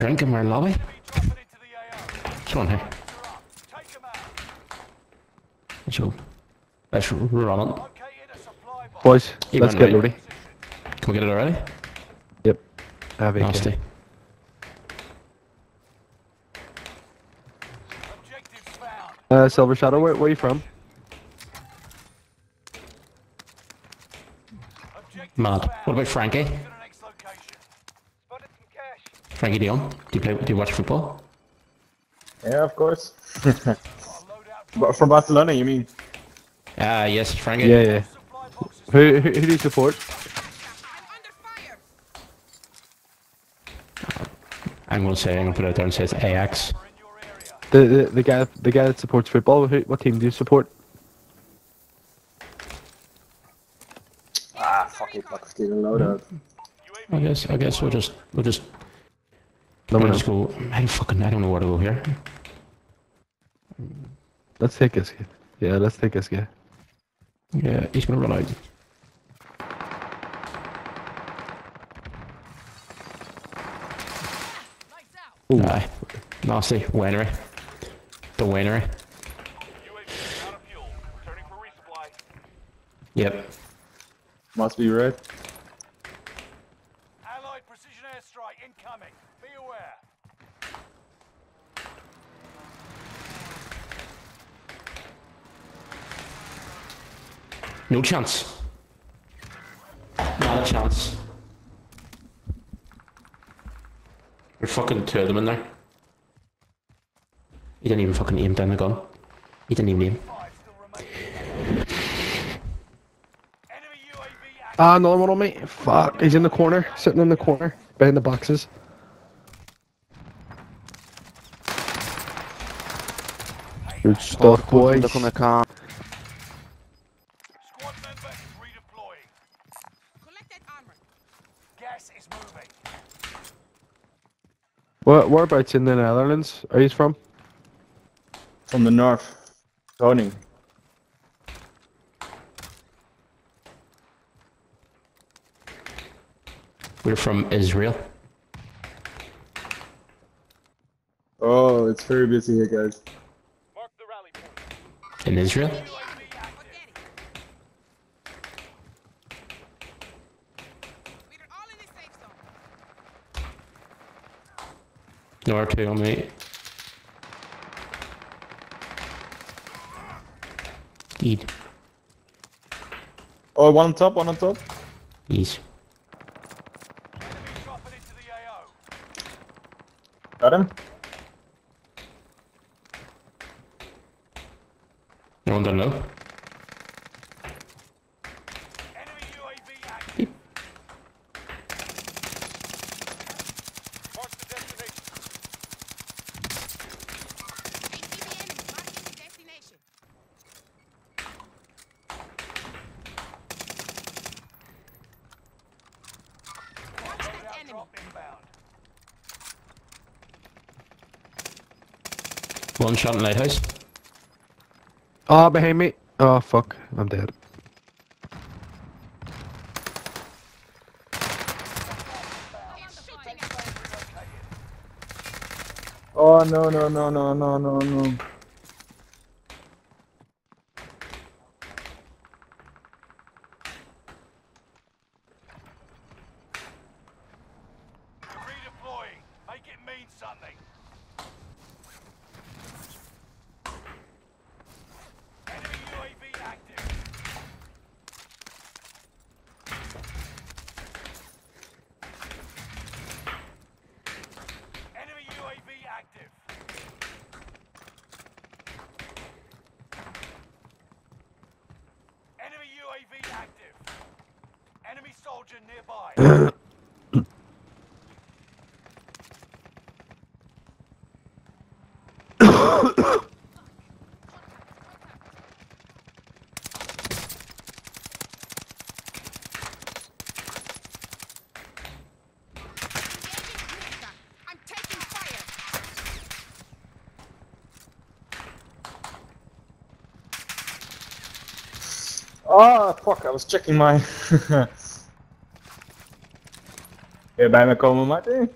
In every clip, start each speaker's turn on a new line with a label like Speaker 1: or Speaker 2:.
Speaker 1: Drink in my lobby.
Speaker 2: Enemy dropping into the AO.
Speaker 1: What's on here?
Speaker 2: They're up. Take 'em out.
Speaker 1: So, let's run it.
Speaker 2: Located a supply box.
Speaker 3: Boys,
Speaker 1: You
Speaker 3: let's get
Speaker 1: right. Can we get it already?
Speaker 3: Yep. Have
Speaker 1: Nasty.
Speaker 2: Found.
Speaker 3: Uh, Silver Shadow, where, where are you from?
Speaker 1: Mad. What about Frankie? Frankie de Jong? Do you play? Do you watch football?
Speaker 4: Yeah, of course.
Speaker 2: Got a loadout
Speaker 4: But from Barcelona, you mean?
Speaker 1: Ah, yes, Frankie.
Speaker 3: Yeah, yeah. Who, who, who do you support?
Speaker 1: I'm gonna say I'm gonna put it out there and say it's Ajax.
Speaker 2: Are in your area.
Speaker 3: The, the the guy the guy that supports football. Who, what team do you support?
Speaker 4: Ah, fuck it, fuck stealing loadout.
Speaker 1: I guess. I guess we'll just we'll just
Speaker 3: No,
Speaker 1: we'll just go. I don't fucking I don't know where to go here.
Speaker 3: Let's take this guy. Yeah, let's take this guy.
Speaker 1: Yeah, he's gonna run out.
Speaker 3: Ooh.
Speaker 1: Aye. Nasty. Winery. The winery.
Speaker 2: UAV out of fuel. Turning for resupply.
Speaker 1: Yep.
Speaker 4: Must be red.
Speaker 2: Incoming. Be aware.
Speaker 1: No chance. Not a chance. There's fucking two of them in there. He didn't even fucking aim down the gun. He didn't even aim.
Speaker 2: Five still. Enemy UAV.
Speaker 3: Ah, another one on me. Fuck, he's in the corner, sitting in the corner, behind the boxes. Good stuff, boys.
Speaker 5: Look on the car.
Speaker 2: Squad member is redeploying.
Speaker 6: Collected armor.
Speaker 2: Gas is moving.
Speaker 3: Where, whereabouts in the Netherlands are you from?
Speaker 4: From the north. Groningen.
Speaker 1: We're from Israel.
Speaker 4: Oh, it's very busy here, guys.
Speaker 2: Mark the rally point.
Speaker 1: In Israel?
Speaker 2: UAV active.
Speaker 6: We're all in the safe zone.
Speaker 1: No R2 on me. Eat.
Speaker 4: Oh, one on top, one on top.
Speaker 1: Ease.
Speaker 2: Enemy dropping into the AO.
Speaker 4: Got him.
Speaker 1: No one down low.
Speaker 2: Enemy UAV active. Mark the destination.
Speaker 6: ATV enemy marking the destination. Watch that
Speaker 2: Loadout
Speaker 6: enemy.
Speaker 2: drop inbound.
Speaker 1: One shot in lighthouse.
Speaker 3: Ah, behind me. Oh, fuck, I'm dead.
Speaker 6: It's shooting.
Speaker 4: Oh, no, no, no, no, no, no, no.
Speaker 2: We're redeploying. Mean something. Enemy UAV active. Enemy UAV active. Enemy UAV active. Enemy soldier nearby.
Speaker 4: Oh, fuck, I was checking my... Kun je bij me komen, Martin?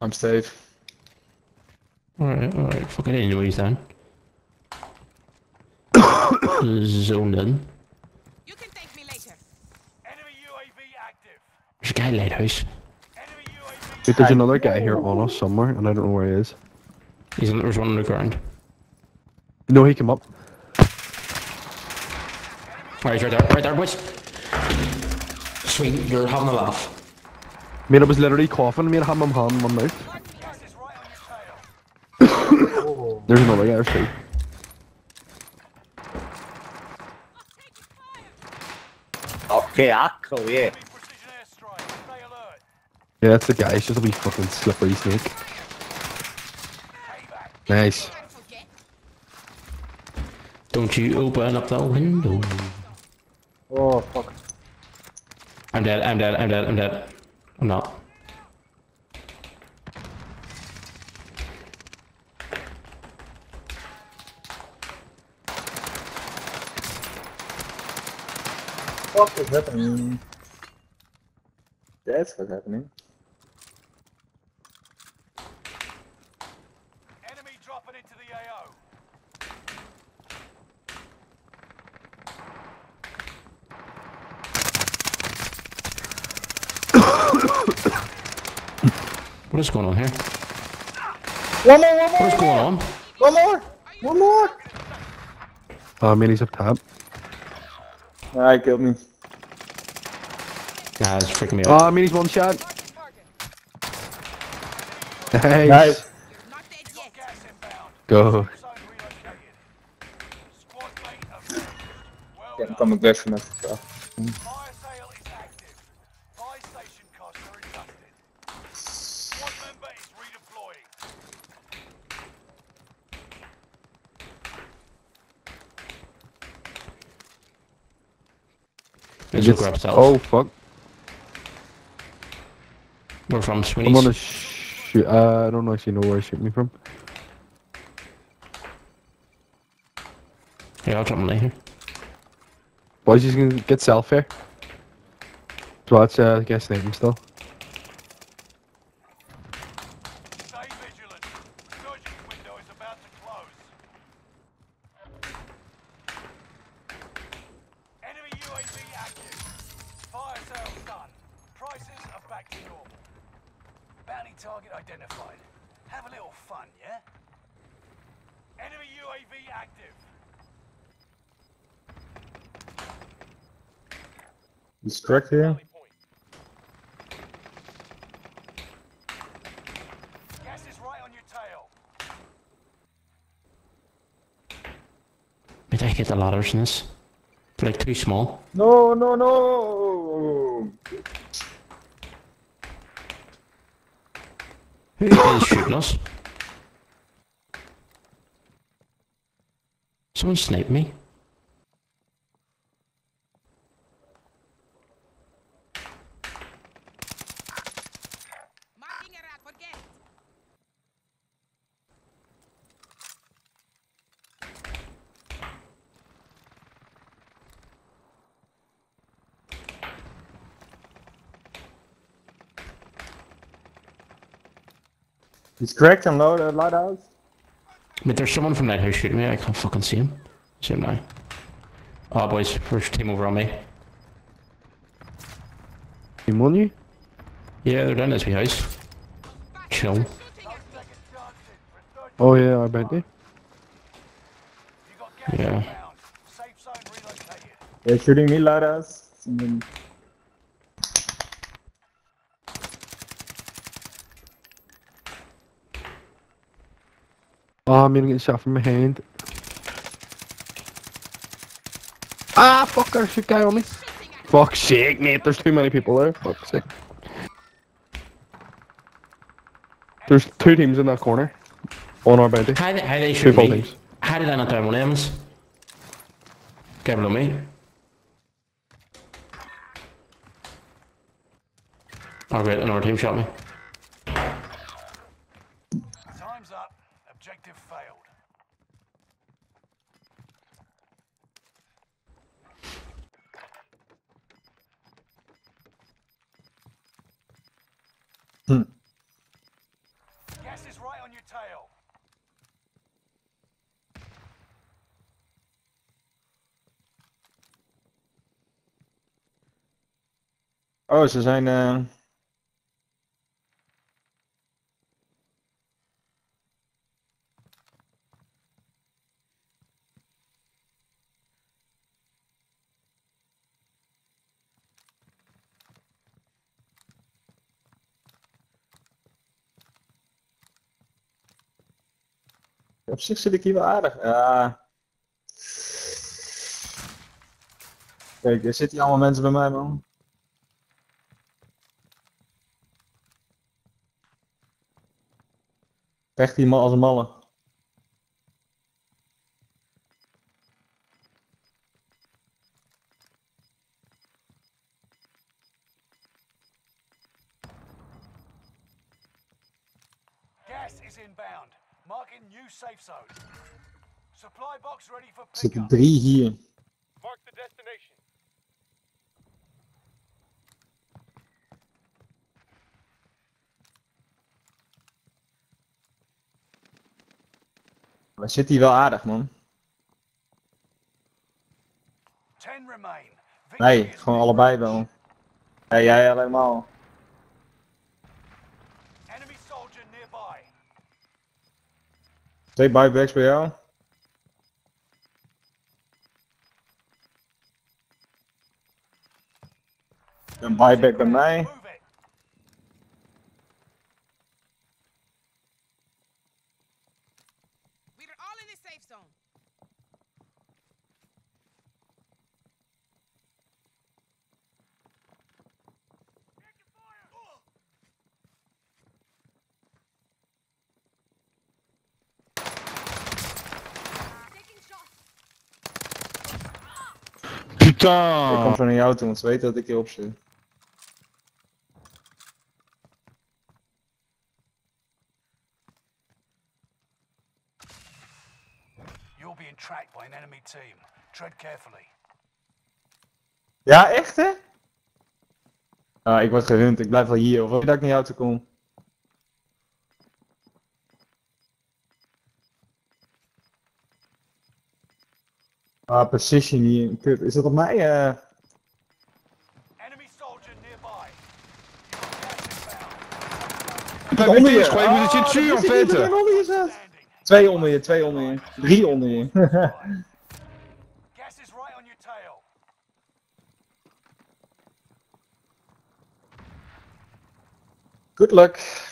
Speaker 4: I'm safe.
Speaker 1: Alright, alright. Fucking anyways then. Zoned in.
Speaker 6: You can thank me later.
Speaker 2: Enemy UAV active.
Speaker 1: There's a guy lighthouse.
Speaker 2: Enemy
Speaker 3: Wait, there's another guy here on us somewhere, and I don't know where he is.
Speaker 1: He's on, there's one on the ground.
Speaker 3: No, he came up.
Speaker 1: Alright, he's right there. Right there, boys. Sweet, you're having a laugh.
Speaker 3: Mate, I was literally coughing. Mate, I had my hand in my mouth.
Speaker 2: gas is right on your tail.
Speaker 3: There's another guy, there's two.
Speaker 5: Okay, Akko, yeah.
Speaker 2: Enemy precision airstrike. Stay alert.
Speaker 3: Yeah, that's the guy. He's just a wee fucking slippery snake. Nice.
Speaker 1: Don't you open up the window.
Speaker 4: Oh, fuck.
Speaker 1: I'm dead, I'm dead, I'm dead, I'm dead. I'm not.
Speaker 4: What is happening? That's what's happening.
Speaker 2: Enemy dropping into the AO.
Speaker 1: What is going on here?
Speaker 4: One more, one more,
Speaker 1: What is going on?
Speaker 4: one more, one more.
Speaker 3: Uh, mate, he's up top.
Speaker 4: Alright, killed me.
Speaker 1: Nah, it's freaking me out.
Speaker 3: Ah, mate, he's one shot.
Speaker 6: Target.
Speaker 3: Nice.
Speaker 4: Nice.
Speaker 6: You're not dead yet.
Speaker 2: Gas inbound.
Speaker 3: Go.
Speaker 2: Zone relocated. Squad mate avenged. Well
Speaker 4: Getting
Speaker 2: done.
Speaker 4: from aggression and stuff.
Speaker 1: Go grab stuff.
Speaker 3: Oh, fuck.
Speaker 1: We're from
Speaker 3: I'm
Speaker 1: Sweeney's.
Speaker 3: gonna shoot. Uh, I don't actually know where he's shooting me from.
Speaker 1: Yeah, I'll jump in later.
Speaker 3: Boys, he's gonna get self here. So that's, uh, I guess, name still.
Speaker 2: Stay vigilant. Surgery window is about to close. Enemy UAV active. Fire sales done. Prices are back to normal. Bounty target identified. Have a little fun, yeah? Enemy UAV active.
Speaker 4: He's correct here.
Speaker 2: Gas is right on your tail.
Speaker 1: Did I get the ladders in this? They're like too small.
Speaker 4: No, no, no.
Speaker 1: Who is shooting us? Someone sniped me.
Speaker 4: He's correct and low, uh, lighthouse.
Speaker 1: But there's someone from that Lighthouse shooting me. I can't fucking see him. See him now. Oh, boys, first team over on me.
Speaker 3: Team on you?
Speaker 1: Yeah, they're down this wee house. Chill.
Speaker 6: Shooting at me.
Speaker 2: Second chances for third.
Speaker 3: Oh, yeah, I bet you.
Speaker 2: You got gas
Speaker 1: Yeah.
Speaker 2: inbound. Safe zone relocated.
Speaker 4: They're shooting me, lighthouse.
Speaker 3: Oh, I'm gonna get shot from behind. Ah, fuck, there's a guy on me. Fuck, sake, mate, there's too many people there. Fuck's sake. There's two teams in that corner. On our bounty.
Speaker 1: How, did- how they
Speaker 3: Two
Speaker 1: shoot
Speaker 3: full
Speaker 1: me?
Speaker 3: teams.
Speaker 1: How did I not down one of them? Guy below me. Oh great, another team shot me.
Speaker 4: Oh, ze zijn. eh Op zich zit ik hier wel aardig. Ja. Kijk, er zitten hier allemaal mensen bij mij, man. Echt die als een malle.
Speaker 2: Gas is inbound. Marking new safe zone. Supply box ready for
Speaker 4: picking
Speaker 2: Zit
Speaker 4: er hier. We zitten hier wel aardig, man. Nee, gewoon allebei wel. Ja, jij helemaal. Twee buybacks bij jou. Een buyback bij mij.
Speaker 2: Move it.
Speaker 6: We're all in the safe zone. Taking shots.
Speaker 4: Ik kom zo naar jou toe, want ze weten dat ik hierop zit.
Speaker 2: You're being tracked by an enemy team. Tread carefully.
Speaker 4: Ja, echt hè? Ah, ik word gehunt, ik blijf wel hier. Of wil je dat ik naar jou toe kom? Ah, precision hier. Kut, is dat op mij?
Speaker 2: Uh...
Speaker 1: Bij
Speaker 4: onder je,
Speaker 1: gewoon,
Speaker 4: ah,
Speaker 1: je
Speaker 4: moet het je tuur
Speaker 2: omvetten.
Speaker 4: Twee onder je, twee onder je. Drie onder je. Good luck.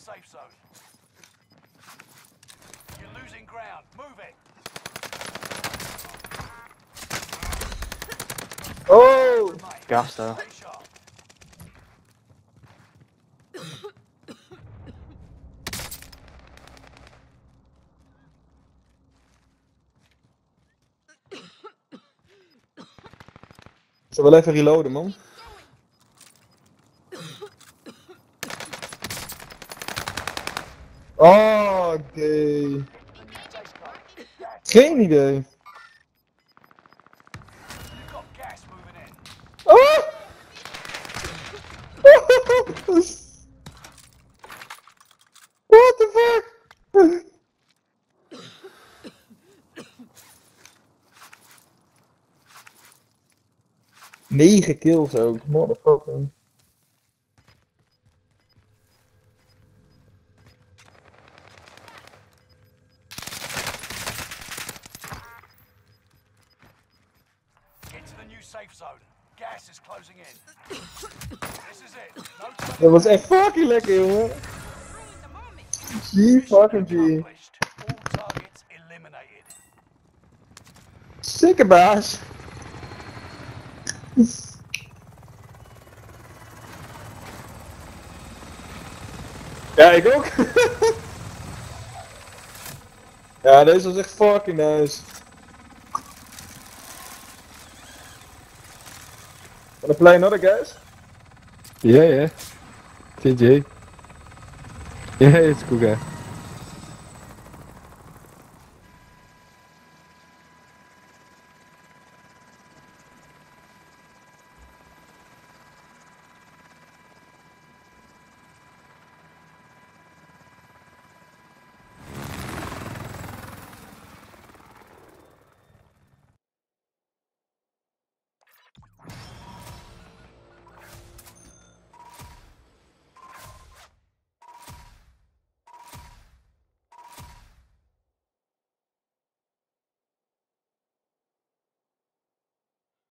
Speaker 2: Safe zone. You're losing ground. Move it.
Speaker 4: Oh!
Speaker 5: Gas.
Speaker 4: Ik zal wel even reloaden, man. Oh, oké. Geen idee.
Speaker 2: You've got gas moving in.
Speaker 4: Oh! What the fuck? Negen kills ook, motherfucker. Dat was echt fucking lekker, jongen. G fucking G. Sikke baas. Ja, ik ook. ja, deze was echt fucking nice. Wanna play another, guys?
Speaker 3: Yeah, yeah. TJ. Yeah, it's cool guy.